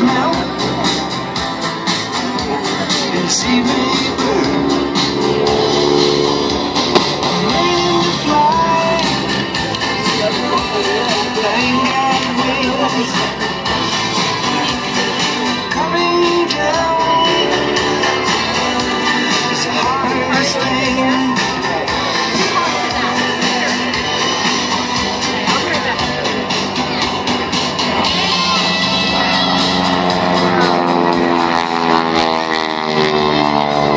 Now, and see me